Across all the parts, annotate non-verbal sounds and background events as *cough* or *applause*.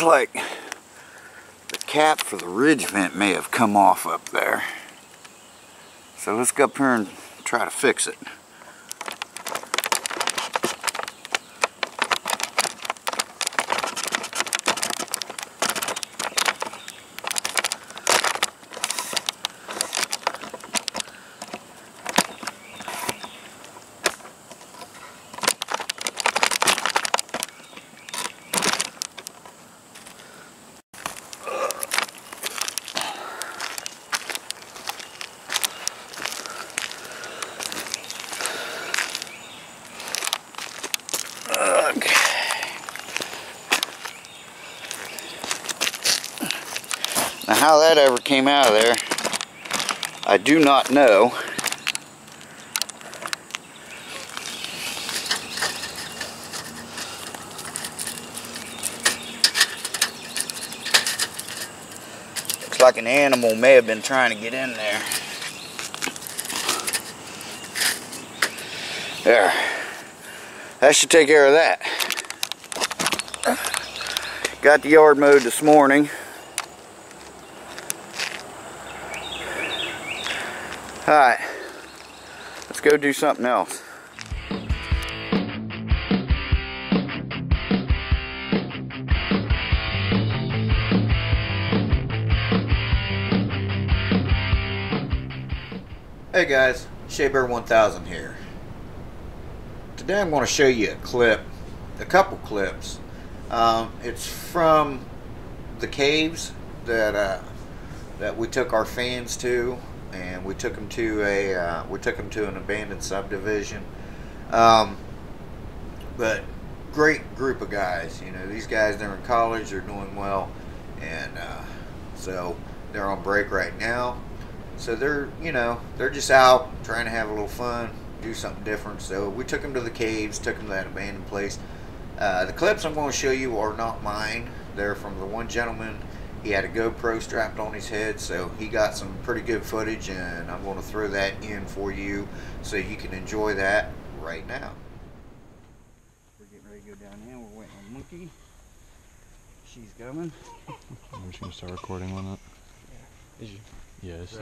looks like the cap for the ridge vent may have come off up there. So let's go up here and try to fix it. Now how that ever came out of there, I do not know. Looks like an animal may have been trying to get in there. There. That should take care of that. Got the yard mowed this morning. Alright, let's go do something else. Hey guys, Shabear 1000 here. Today I'm going to show you a clip, a couple clips. Um, it's from the caves that uh, that we took our fans to and we took them to a uh, we took them to an abandoned subdivision. Um, but great group of guys. You know, these guys they're in college, they're doing well, and uh, so they're on break right now. So they're you know they're just out trying to have a little fun, do something different. So we took them to the caves, took them to that abandoned place. Uh, the clips I'm going to show you are not mine. They're from the one gentleman he had a GoPro strapped on his head, so he got some pretty good footage, and I'm going to throw that in for you so you can enjoy that right now. We're getting ready to go down here. We're waiting on Monkey. She's coming. I'm just gonna start recording on that. Yeah. Is you? Yeah, it's Yeah.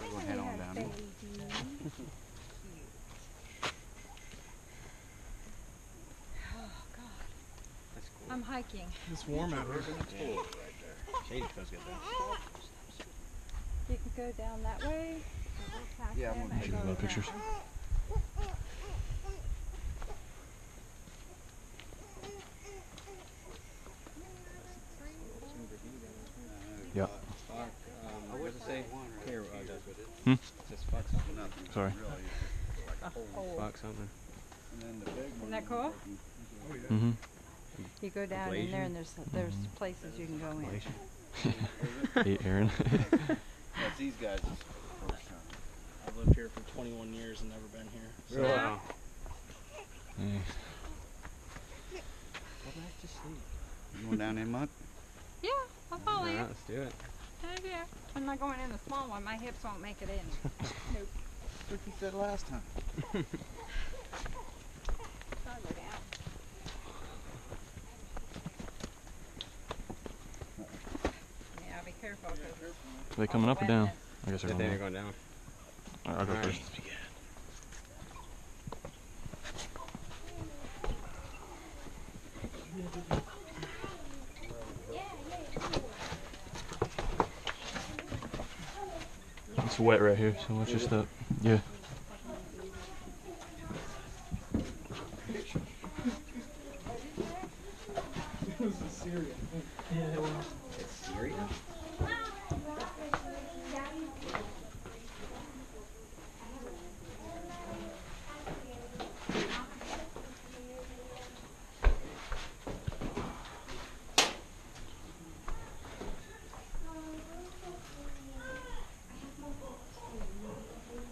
We're going to head on down *laughs* here. That's cool. I'm hiking. It's warm out here. It's cool right there. Shady feels good though. You can go down that way. or we'll pass Yeah, I'm gonna and take a lot of pictures. way. Yep. Um, what does it say? Here, uh, does with it. Hmm? It says fuck something. Sorry. Oh, Fuck something. Isn't that cool? Mm-hmm. You go down in there and there's there's places you can go in. *laughs* Hey, Aaron. *laughs* That's these guys' first time. I've lived here for 21 years and never been here. So Really? Wow. Hey. Go back to sleep. You going down there, Mutt? Yeah, I'll follow you. Alright, let's do it. Heck yeah. I'm not going in the small one. My hips won't make it in. *laughs* nope. What you said last time. I'll go down. Yeah, be careful. 'cause Are they coming up or down? I guess they're think they're going going down. down. Alright, I'll go first. It's wet right here, so let's just stop. Yeah. It's Syria?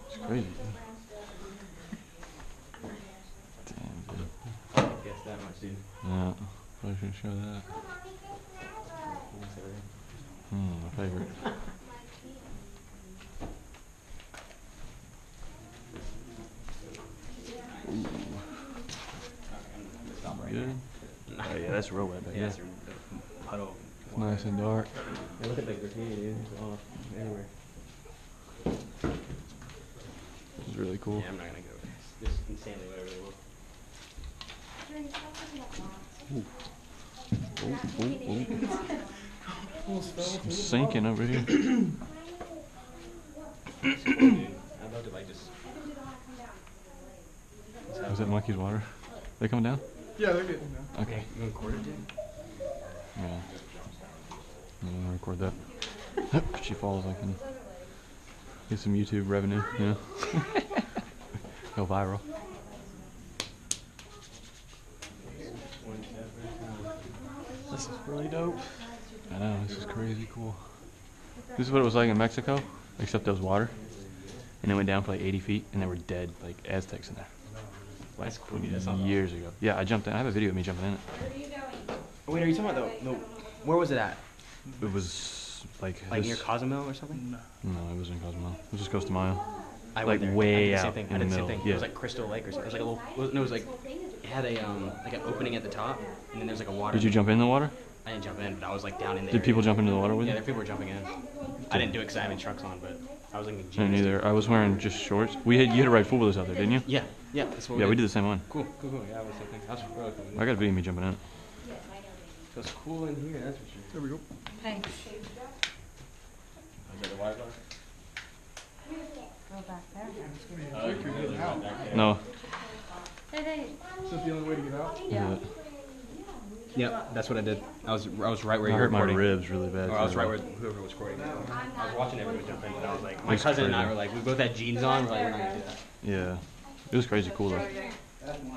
It's crazy. Damn, dude. Guess that much, dude. Yeah. Probably shouldn't show that. Hmm, my favorite. *laughs* Good. Oh yeah, it's real wet back Yeah, there. it's a a puddle. It's nice and dark. Yeah, look at the graffiti, dude. It's all everywhere. It's really cool. Yeah, I'm not gonna go. It's just insanely whatever they want. It's sinking over here. I'd love to like just. Is that monkey's water? They coming down? Yeah, they're getting down. Okay. You want to record it, dude? Yeah. I'm gonna record that. if *laughs* she falls, I can get some YouTube revenue. You know, *laughs* go viral. This is really dope. I know this is crazy cool. This is what it was like in Mexico, except there was water, and it went down for like 80 feet, and there were dead like Aztecs in there. That's cool, dude. That's awesome. years ago. Yeah, I jumped in. I have a video of me jumping in it. Wait, are you talking about the, the where was it at? It was like Like this, near Cozumel or something? No, it wasn't Cozumel. It was just Costa Maya. I Like, went there. way I did the same out thing. in I did the same middle, thing. It was like Crystal Lake or something. It was like a little. it was- No, it was like it had a um like an opening at the top, and then there's like a water. Did you jump in the water? I didn't jump in, but I was like down in there. Did people jump into the water with Yeah, you? there people were jumping in. I didn't do it because I had my trucks on, but I was like. I didn't either. I was wearing just shorts. We had you had to ride full with us out there, didn't you? Yeah, yeah, that's what Yeah, we we did. did the same one. Cool, cool, cool. Yeah, I was thinking. That's really cool. I got a video of me jumping in. So it's cool in here, that's for sure. There we go. Thanks. Is that the water bar? Go back there. Quick, you're getting out. No. Hey, hey. Is that the only way to get out? Yeah. Yep, that's what I did. I was I was right where I you were hurt my recording. ribs really bad. Or I was right where whoever was recording. I was watching everyone jump in, but I was like, my It's cousin and I crazy. were like, we both had jeans on. We're like, we're not gonna do that. Yeah. It was crazy cool though.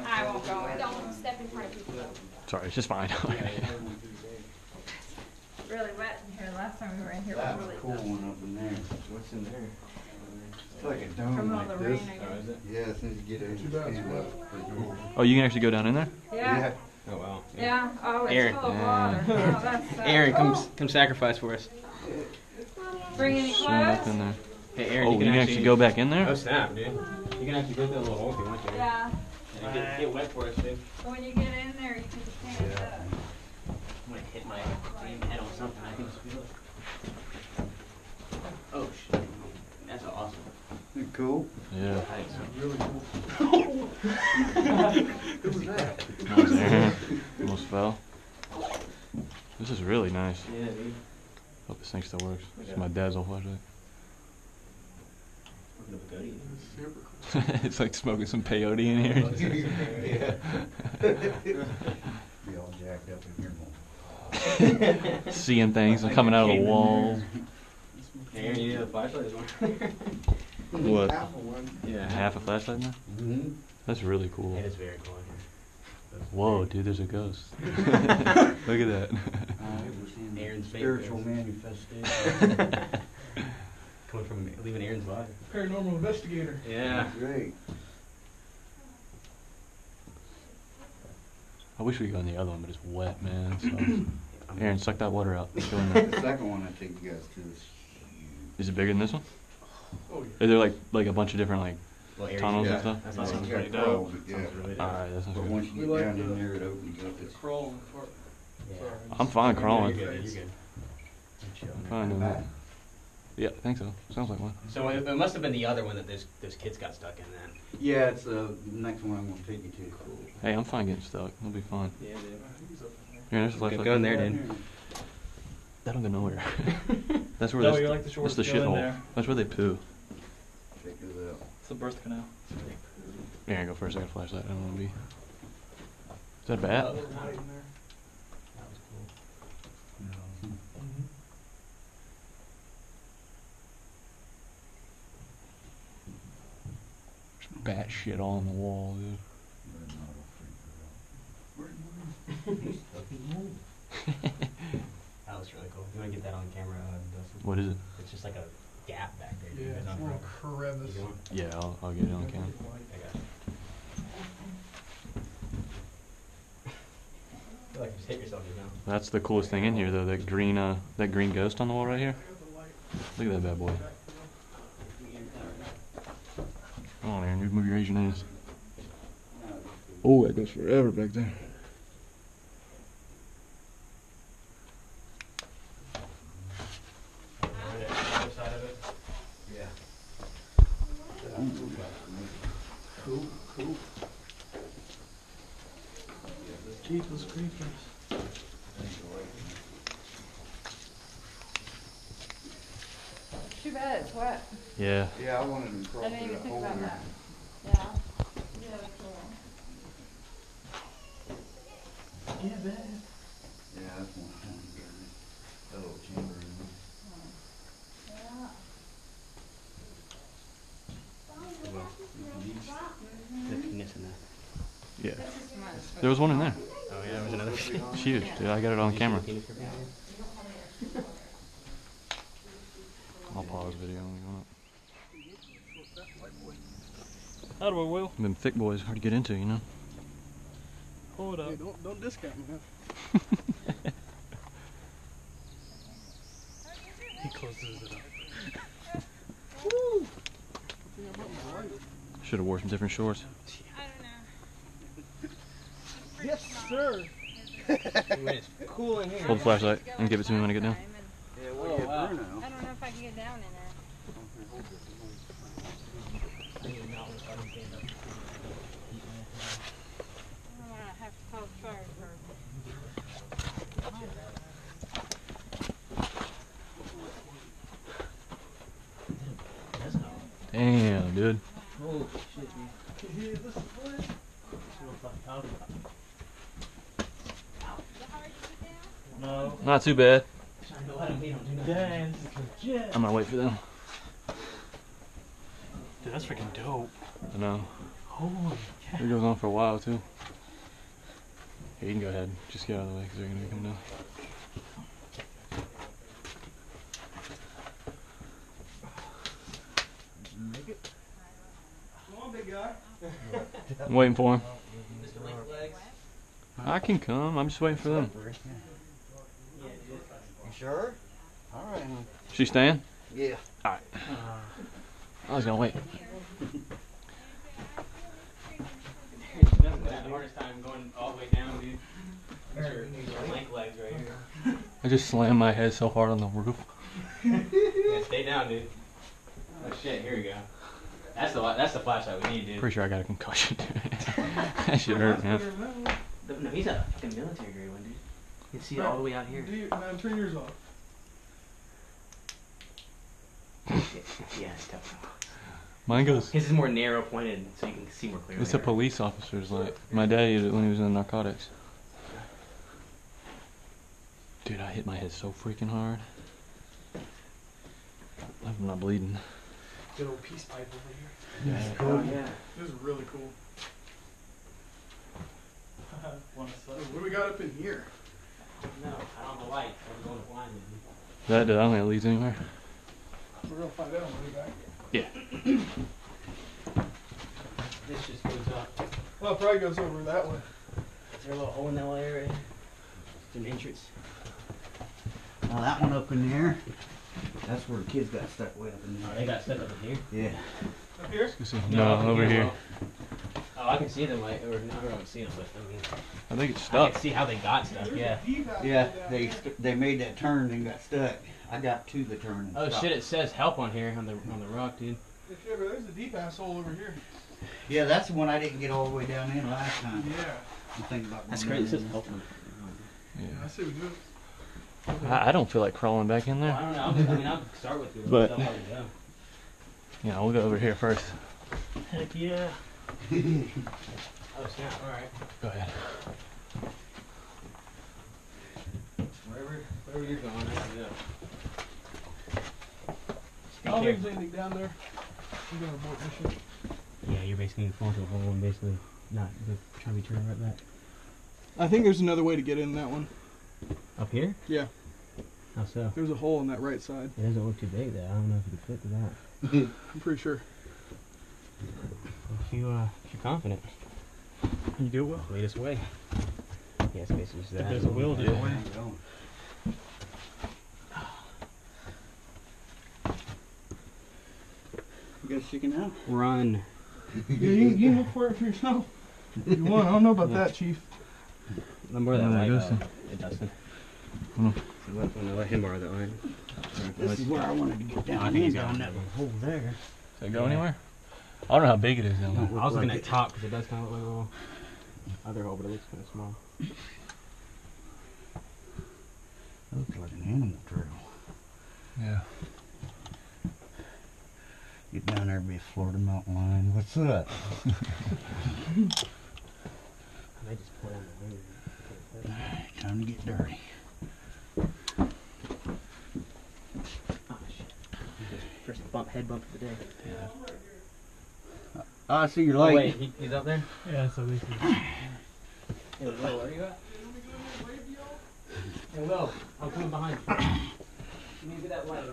I won't go in. Don't step in front of people. Sorry, it's just fine. *laughs* Really wet in here. Last time we were in here, it That was was really cool wet. one up in there. What's in there? It's like a dome From all like the this. I guess. it? Yeah, as soon as you get in, Too bad it's stand up. Oh, you can actually go down in there? Yeah. Oh wow. Yeah. Oh, it's Aaron. full of water. *laughs* Oh, that's sad. Aaron, come Oh, come sacrifice for us. Bring any Swim up clothes? in there. Hey, Aaron, Oh, you can actually go back in there? Oh there? snap, dude! You can actually go through the little hole if you want to. Yeah. Yeah, get, get wet for us, dude. So when you get in there, you can just stand up. I'm gonna hit my damn head on something. I can just feel it. Oh shit! That's awesome. Isn't it cool? Yeah. Thanks. Really cool. Who was that? I. Almost fell. This is really nice. Yeah, dude. Hope this thing still works. It's my dad's old flashlight. Look at. Super cool. *laughs* it's like smoking some peyote in here. *laughs* Be all jacked up in here. *laughs* Seeing things coming out of the walls. Hey, Aaron, you need a flashlight as well? What? Half of one. yeah. Half a flashlight in there? Mm-hmm. That's really cool. It is very cool in here. Whoa, dude, there's a ghost. *laughs* *laughs* Look at that. Aaron's Spiritual manifestation. *laughs* Coming from leaving Aaron's body. Paranormal investigator. Yeah. That's Great. I wish we could go in the other one, but it's wet, man. So. *coughs* *coughs* Aaron, suck that water out. Go in there. The second one I take you guys to is huge. Is it bigger than this one? Oh, yeah. Are there like like a bunch of different like? Well, Tunnels yeah. and stuff? That's Yeah, awesome. you Pretty dope. yeah. Sounds really All dope. that sounds But good. once you get like down the- in there, it opens up. It's Crawling part. Yeah. Sorry, I'm fine crawling. You're good. You're good. I'm fine doing that. Yeah, I think so. Sounds like one. So it, it must have been the other one that those those kids got stuck in then. Yeah, it's uh, the next one I'm gonna take you to. Cool. Hey, I'm fine getting stuck. It'll be fine. Yeah, dude. Here, there's a Go, flashlight. go in there, dude. That'll go nowhere. *laughs* That's where No, this, you're like the that's the shithole. That's where they poo. Check this out. It's the birth canal. Here, I go first. I got a flashlight. I don't want to be. Is that a bat? There's light in there. That was cool. Bat shit all on the wall, dude. *laughs* That was really cool. You want to get that on camera, uh, Dustin? What is it? It's just like a gap back there. Yeah, It's it's a little crevice. Yeah, I'll, I'll get it on camera. I got it. I *laughs* feel like you just hit yourself just now. That's the coolest thing in here, though. That green, uh, that green ghost on the wall right here. Look at that bad boy. Come on, Aaron. You move your Asian ass. Oh, that goes forever back there. Cool, cool. Jeepers creepers. Too bad it's wet. Yeah. Yeah, I wanted to cross I didn't it even up think over about there. that. Yeah. Yeah, cool. Yeah, bad. Yeah, that's one time. A little chamber in there. Yeah. The penis in that. Yeah. This is mine. There was one in there. Oh yeah, there was another. It's huge, dude. I got it on camera. I'll pause video when we want How do I will? it. Them thick boys hard to get into, you know. Hold up. Hey, don't, don't discount me. *laughs* He closes it up. Should have wore some different shorts. Yes, sir. it's cool in here. Hold the flashlight and give it to me when I get down. Yeah, what you wow. Bruno? I don't know if I can get down in there. I don't wanna have to call fire department. Damn, dude. Oh shit, dude. No. Not too bad. Trying to let him beat him, do not- Dang, legit. I'm gonna wait for them. Dude, that's freaking dope. I know. Holy cow. It goes on for a while too. You can go ahead. Just get out of the way because they're gonna be coming down. Make it? Come on, big guy. I'm waiting for him. Mr. Link Legs. I can come. I'm just waiting for them. You sure? All right. She staying? Yeah. All right. I was gonna wait. That's the hardest time going all the way down, dude. Mr. Mr. Link Legs right here. I just slammed my head so hard on the roof. Yeah, stay down, dude. Oh shit, here we go. That's the that's the flashlight we need, dude. Pretty sure I got a concussion. *laughs* *laughs* that shit hurt, man. No, no, he's a fucking military grade one, dude. You can see it all the way out here. Dude, man, turn yours off. yeah, it's tough. Mine goes. His is more narrow pointed, so you can see more clearly. It's a police officer's light. My dad used it when he was in narcotics. Dude, I hit my head so freaking hard. I'm not bleeding. Good old peace pipe over here. Oh yeah. This is really cool. *laughs* Wanna Hey, suck? What do we got up in here? No, I don't know why. I'm going blind. That, I don't think it leads anywhere. We're gonna find out on the way back. Yeah. this just goes up. Well, it probably goes over that way. Is there a little hole in that area? It's an entrance. Now that one up in there, that's where the kids got stuck way up in Oh, there. they got stuff up in here. Yeah. Up here? No, up in over here. well. Oh, I can see them. Like, or no, I don't see them, but I mean, I think it's stuck. I stuck. can see how they got stuck. There's Yeah. a deep out Yeah, they they made that turn and got stuck. I got to the turn and Oh stopped. shit! It says help on here on the on the rock, dude. If you there's a deep asshole over here. Yeah, that's the one I didn't get all the way down in last time. Yeah. I'm thinking about That's great. It down says in. help on. I say we do it. I, I don't feel like crawling back in Well, I there. don't know. I'll, I mean, I'll start with you. But- Tell how to go. Yeah, we'll go over here first. Heck yeah. *laughs* Oh snap! All right. Go ahead. Wherever wherever you're going, I can go. I don't think there's anything down there. We're gonna abort mission. Yeah, you're basically gonna fall into a hole and basically not trying to be turned right back. I think there's another way to get in that one. Up here? Yeah. How so? There's a hole in that right side. It doesn't look too big there. I don't know if you can fit to that. *laughs* I'm pretty sure. If you uh, if you're confident, You do well. lead us away. Yeah, it's basically just If there's a will, there's a way. You guys chicken out? Run. Yeah, you, you can look for it for yourself. If you want. I don't know about that, Chief. Let me borrow that Yeah, light. Dustin. Uh, hey, Dustin. So let, let, let him borrow that light. This is where I wanted to get I down think he's in got down that little hole there. Does it go anywhere? I don't know how big it is down Don't there. look I was looking like at it. top because it does kind of look like a little other hole, but it looks kind of small. That looks like an animal trail. Yeah. Get down there, be a Florida mountain lion. What's up? I may just pull down the wind. Time to get dirty. Oh shit! First bump, head bump of the day. Oh, I see your Oh, light. wait, he, he's up there. Yeah, so this is. Hey, Will, where are you at? Hey, Will, I'm coming behind you. Give me that light.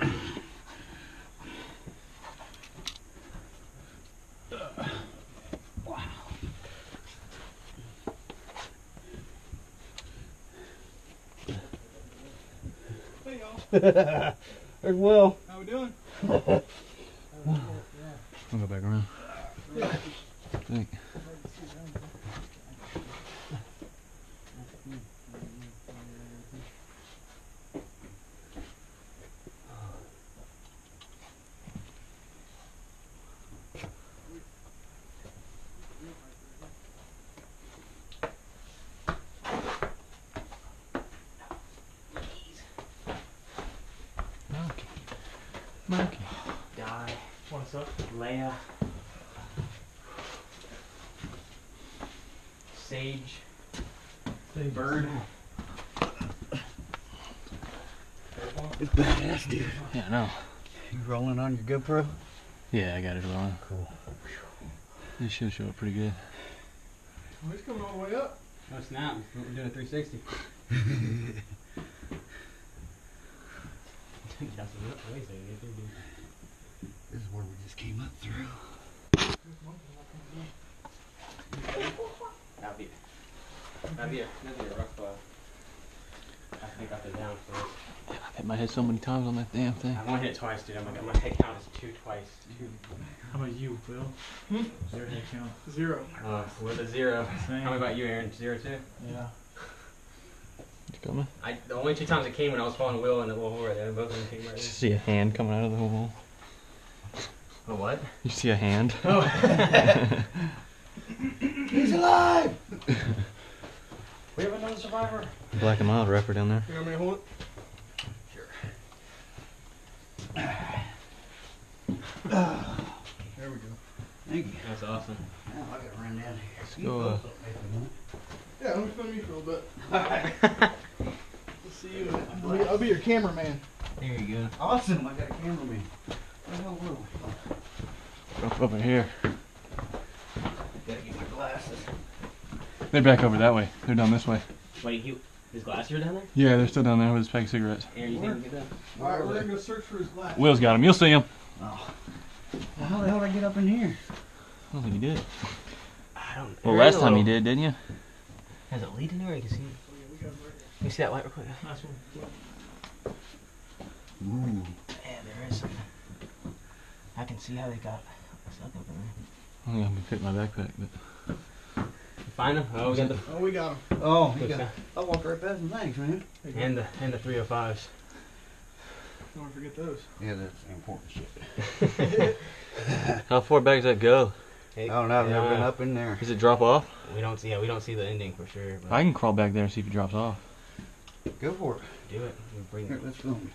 Hey *laughs* y'all, There's Will. how we doing? *laughs* I'll go back around. I think. Monkey. Monkey. Die. What's up? Leia. Sage. Bird. It's badass, dude. Yeah, I know. You rolling on your GoPro? Yeah, I got it rolling. Cool. This should show up pretty good. Oh, he's coming all the way up. Oh snap! We're doing a 360. *laughs* *laughs* That's a real place, I guess. This is where we just came up through. That'd be, that'd be a, that'd be a rough uh, I think up and down for this. I've hit my head so many times on that damn thing. I've only hit it twice, dude. I'm like, my head count is two twice. Two. How about you, Will? Hmm? Your head count. Zero. Uh, with a zero. Same. How about you, Aaron? Zero too? Yeah. You coming? I the only two times it came when I was following Will and the little hole right there. Both of them came right You there. see a hand coming out of the hole. Oh what? You see a hand? *laughs* Oh. *laughs* He's alive! *laughs* we have another survivor. Black and mild rapper down there. You want me to hold it? There we go. Thank you. That's awesome. Now I gotta run down here. Let's go, uh, Yeah, let me film you for a little bit. *laughs* We'll see you. in a- I'll be, I'll be your cameraman. There you go. Awesome, I got a cameraman. Where the hell Will? Up over here. Gotta get my glasses. They're back over that way. They're down this way. Wait, you his glass here down there? Yeah, they're still down there with his pack of cigarettes. Aaron, you think you get that? Alright, we're gonna go search for his glass. Will's got him. You'll see him. Oh. Well, how the hell did I get up in here? I don't think he did. I don't. Well, last a time he did, didn't you? Has it lead in there? You can see. Let me see that light real quick. Nice one. Ooh. Yeah, there is some. I can see how they got stuck up in there. I think I'm gonna pick my backpack, but Find them. Oh, we got the Oh, we got him. Oh, you got, I walked right past him. Thanks, man. and the and the 305s. Don't forget those. Yeah, that's important shit. *laughs* *laughs* *laughs* how far back does that go? I don't know. I've never been up in there. Does it drop off? We don't see. Yeah, we don't see the ending for sure. But I can crawl back there and see if it drops off. Go for it. do it. We bring. Here, let's film.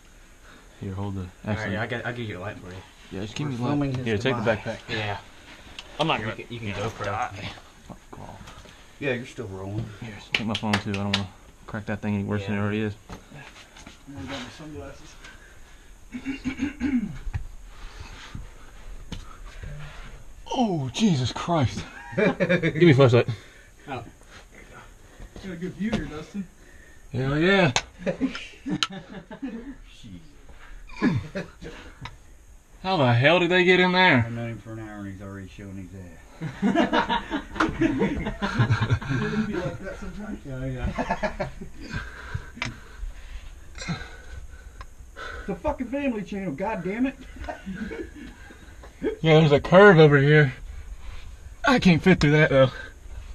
Here, hold the. All Actually, right, I got. I'll give you a light for you. yeah, just give me We're the filming light. Here, take the backpack. Yeah. I'm not You gonna. can, you can GoPro. Fuck, crawl. Yeah, you're still rolling. Here, take my phone too. I don't want to crack that thing any worse than it already is. I'm my sunglasses. *clears throat* Oh, Jesus Christ! *laughs* Give me a flashlight. Oh. Got a good view here, Dustin. Hell yeah! *laughs* How the hell did they get in there? I've known him for an hour and he's already showing his ass. Be like that sometimes. *laughs* Yeah, yeah. it's a fucking family channel, god damn it. Yeah, there's a curve over here. I can't fit through that though.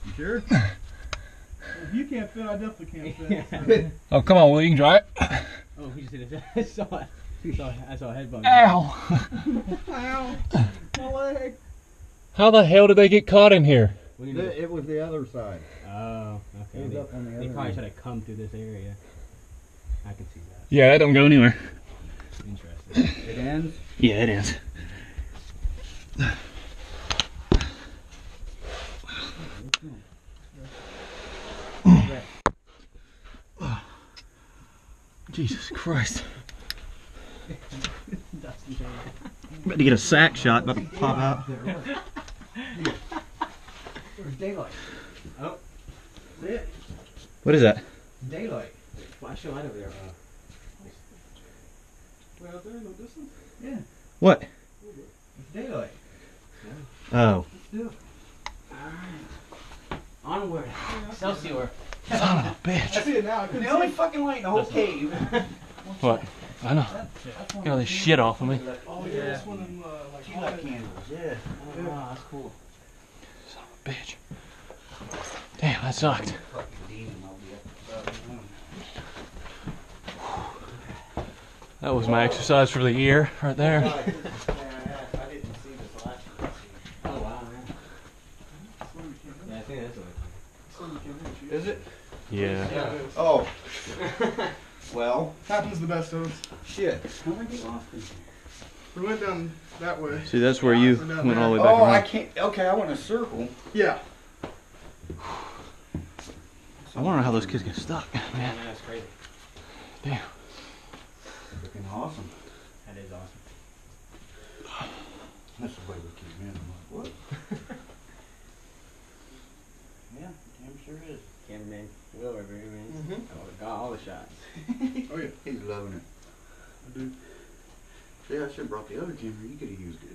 You sure? *laughs* if you can't fit, I definitely can't fit. *laughs* Oh, come on, Will, you can try it. Oh, he just hit his. I saw it. I saw, I saw a head bump. Ow! *laughs* Ow! My leg! How the hell did they get caught in here? What do you mean? The- It was the other side. Oh, It okay. was They, up on the they probably end. try to come through this area. I can see that. Yeah, that don't go anywhere. Interesting. It ends. Yeah, it is. Jesus Christ. About to get a sack shot, about to pop out. There's daylight. Oh. See it? What is that? Daylight. Flash your light over there. Out there, no distance. Yeah, What? it's daylight. Oh. Let's onward. Excelsior. Son of a I bitch. see it now. I The only fucking light in the whole cave. What? I know. Get all this shit off of me. Oh yeah, this one in uh, like She like candles. Yeah. Oh, wow, that's cool. Son of a bitch. Damn, that sucked. Fucking demon, I'll be up about noon. That was my exercise for the year, right there. I didn't see this last one. Oh, wow, man. Yeah, I think that's it? Yeah. Yeah. Oh. *laughs* well, Happens the best of us. shit. How did I get lost in here? We went down that way. See, that's where you We're down went all the way back Oh, I can't. Okay, I want a circle. Yeah. I wonder how those kids get stuck, *laughs* man. man, that's crazy. Damn. Freaking awesome. That is awesome. *sighs* That's the way we came in. I'm like, what? yeah, damn sure is. Cameraman Will over here, man. Mhm. Oh, got all the shots. Oh yeah. *laughs* He's loving it. I do. See, I should have brought the other camera. You could have used it.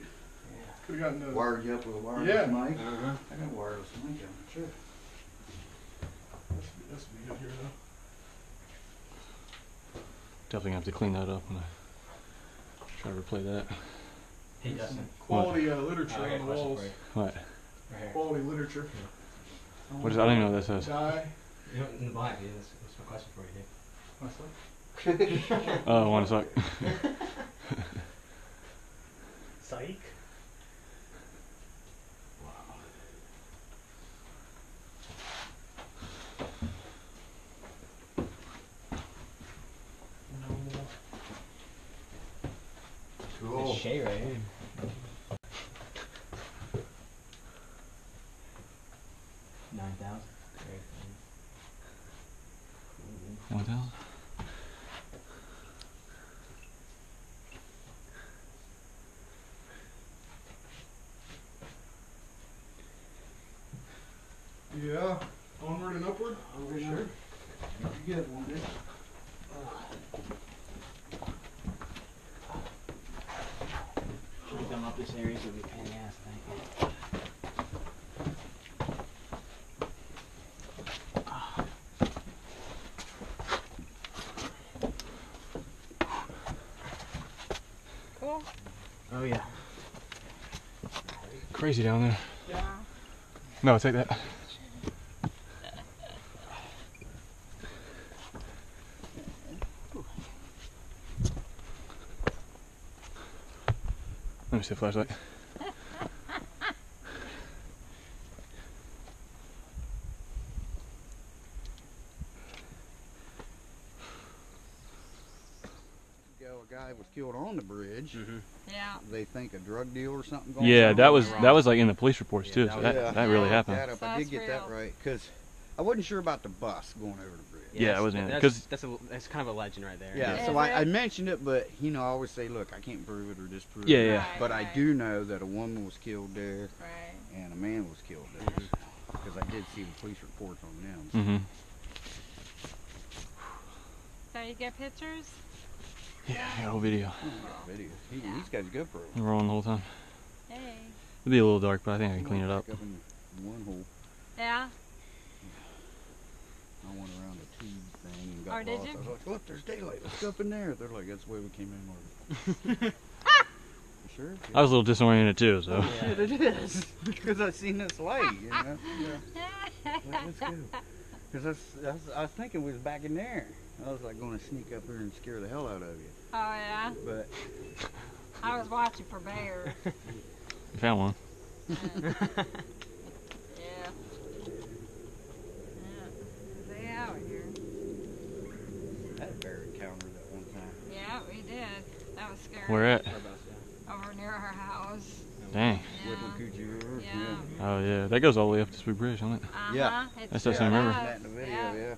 Could have gotten the. Wired you up with a wireless Yeah. mic. Uh-huh. I got a wireless mic on. Sure. That's, that's be good here though. Definitely gonna have to clean that up when I try to replay that. Hey, Dustin. Quality uh, literature Oh, I got a on the walls. What? Right. Quality literature. What is? I don't even know what that says. Die. You know, in the black, yeah, that's, that's my question for you, Dave. Oh, one sec. Psych. No more. Cool. It's Shay right here. Nine thousand. Great. One thousand. Yeah. Onward and upward. Over sure. You get one, dude. Should have come up this area, so it'd be a pain in the ass, I think. Cool. Oh yeah. Crazy down there. Yeah. No, take that. Let me see the flashlight. A guy was killed on the bridge. Mm-hmm. Yeah. They think a drug deal or something going Yeah, that was that was like in the police reports Yeah, too. that So that Yeah. that really Yeah. happened. That up. I did get that right because I wasn't sure about the bus going over the bridge. Yeah, that's- I wasn't in it, That's, 'cause- that's a that's kind of a legend right there. Yeah, Is so I, I mentioned it, but you know, I always say, look, I can't prove it or disprove Yeah, it. yeah. Right, But I do know that a woman was killed there Right. and a man was killed there because I did see the police reports on them. Mm-hmm. So you get pictures? Yeah, I got a whole video. Video. He, Yeah. He's got a GoPro. We're on the whole time. Hey. It'll be a little dark, but I think I can clean it up. Up in one hole. Yeah. I went around the tube thing and got Oh, did lost. you? I was like, look, there's daylight. Let's go up in there. They're like, that's the way we came in. *laughs* Or... sure. I was a little disoriented too, so. Oh, yeah. Shit, it is. *laughs* Because I've seen this light, you know. Like, let's go. *laughs* Because I, was- I, was- I was thinking we was back in there. I was like going to sneak up here and scare the hell out of you. Oh yeah. But I was watching for bears. You found one. Yeah. Yeah. They out here. That bear encountered that one time. Yeah, we did. That was scary. Where at? Over near our house. Dang. Yeah. Yeah. Oh yeah, that goes all the way up to Spook Bridge, doesn't it? Uh-huh. Yeah. It's That's that sure same river. That video, Yeah. yeah. Yeah,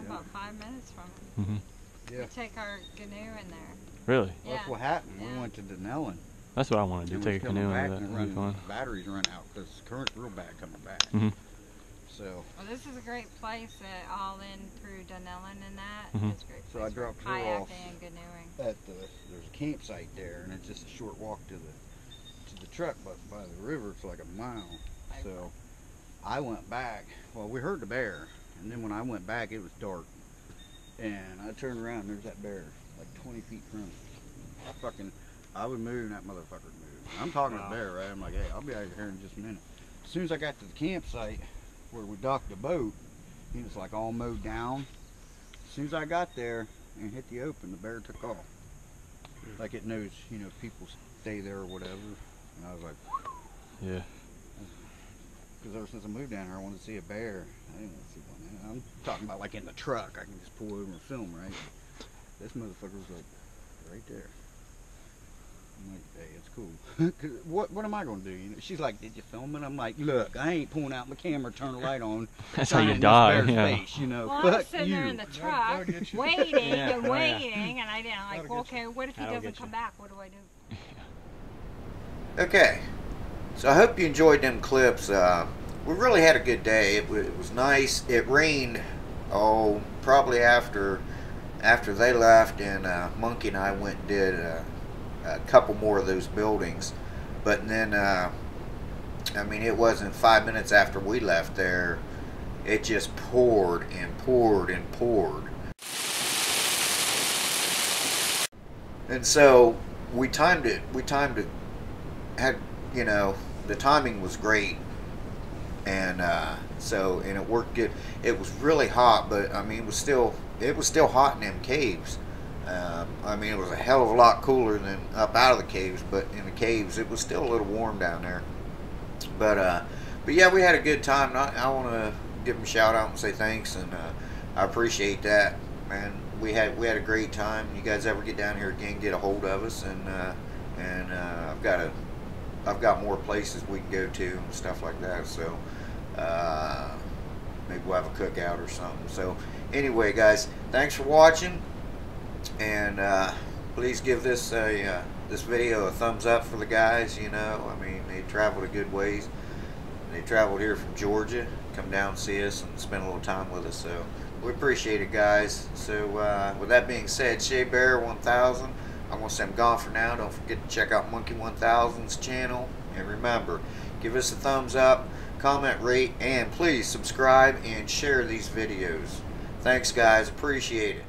Yeah. about five minutes from it. Mm-hmm. Yeah. We take our canoe in there. Really? Yeah. That's what happened. We went to Dunnellon. That's what I want to do. Take a canoe back into that. and That'd be run, fun. batteries run out because current's real bad coming back. Mhm. So, Well, this is a great place, uh, all in through Dunnellon and that. Mhm. It's a great So I place for dropped her kayaking off. and canoeing. at the there's a campsite there, and it's just a short walk to the to the truck, but by the river it's like a mile. So I went back. Well, we heard the bear, and then when I went back, it was dark, and I turned around. and There's that bear, like 20 feet from me. I fucking, I would move, and that motherfucker would move. I'm talking to the bear, right? I'm like, hey, I'll be out here in just a minute. As soon as I got to the campsite where we docked the boat, he was like all mowed down. As soon as I got there and hit the open, the bear took off. Hmm. Like it knows, you know, people stay there or whatever. And I was like, Yeah. because ever since I moved down here, I wanted to see a bear. I didn't want to see one. I'm talking about like in the truck. I can just pull over and film, right? This motherfucker was like right there. I'm like, hey, it's cool. *laughs* what what am I gonna do? You know, she's like, did you film it? I'm like, look, I ain't pulling out my camera, turn the light on. *laughs* That's how you die, bear's yeah. Face, you know, Well, I fuck was sitting you. there in the That'll truck, get waiting *laughs* Yeah, and oh, yeah. waiting, and I didn't like. That'll Okay, what if he That'll doesn't come back? What do I do? Okay, so I hope you enjoyed them clips. Uh, we really had a good day. It, wa- it was nice. It rained, oh, probably after after they left, and uh, Monkey and I went and did uh, a couple more of those buildings. But then, uh, I mean, it wasn't five minutes after we left there. It just poured and poured and poured. And so we timed it. We timed it had you know the timing was great and uh, so and it worked good it was really hot but i mean it was still it was still hot in them caves um, i mean it was a hell of a lot cooler than up out of the caves but in the caves it was still a little warm down there but uh but yeah we had a good time i, I want to give them a shout out and say thanks and uh, i appreciate that man we had we had a great time you guys ever get down here again get a hold of us and uh and uh, I've got a I've got more places we can go to and stuff like that. So uh, maybe we'll have a cookout or something. So anyway, guys, thanks for watching, and uh, please give this a uh, this video a thumbs up for the guys. You know, I mean they traveled a good ways. They traveled here from Georgia, come down see us and spend a little time with us. So we appreciate it, guys. So uh, with that being said, Shabear 1000. I'm to say I'm gone for now. Don't forget to check out Monkey 1000's channel. And remember, give us a thumbs up, comment, rate, and please subscribe and share these videos. Thanks, guys. Appreciate it.